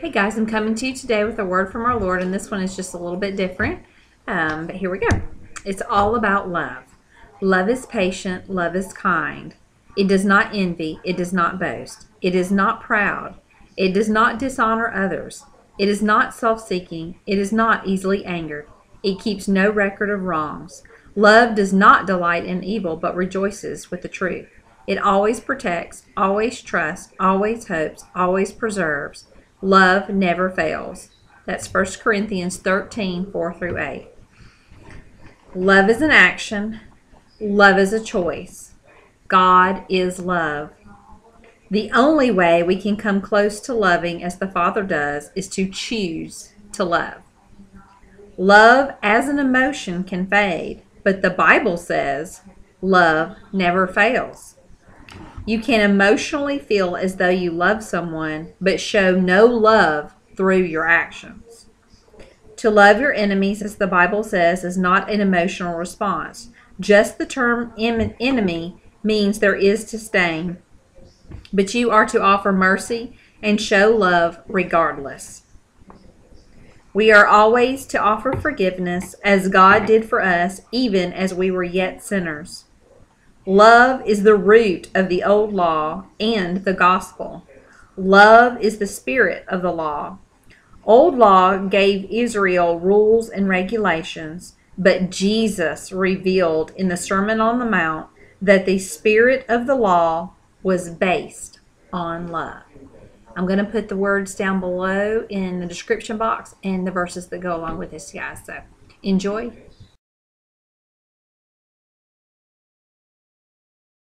Hey guys, I'm coming to you today with a word from our Lord, and this one is just a little bit different. Um, but here we go. It's all about love. Love is patient, love is kind. It does not envy, it does not boast, it is not proud, it does not dishonor others, it is not self seeking, it is not easily angered, it keeps no record of wrongs. Love does not delight in evil, but rejoices with the truth. It always protects, always trusts, always hopes, always preserves. Love never fails. That's 1 Corinthians 13 4 through 8. Love is an action, love is a choice. God is love. The only way we can come close to loving as the Father does is to choose to love. Love as an emotion can fade, but the Bible says love never fails. You can emotionally feel as though you love someone, but show no love through your actions. To love your enemies, as the Bible says, is not an emotional response. Just the term enemy means there is disdain, but you are to offer mercy and show love regardless. We are always to offer forgiveness as God did for us, even as we were yet sinners. Love is the root of the old law and the gospel. Love is the spirit of the law. Old law gave Israel rules and regulations, but Jesus revealed in the Sermon on the Mount that the spirit of the law was based on love. I'm going to put the words down below in the description box and the verses that go along with this, guys. So enjoy